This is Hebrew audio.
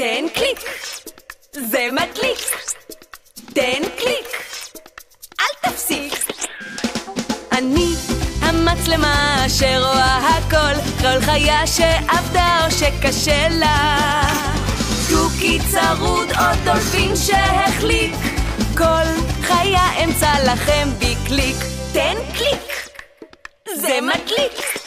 תן קליק, זה מדליק. תן קליק, אל תפסיק. אני המצלמה שרואה הכל, כל חיה שאבדה או שקשה לה. תוכי צרוד או דולפין שהחליק, כל חיה אמצא לכם בקליק. תן קליק, זה מדליק.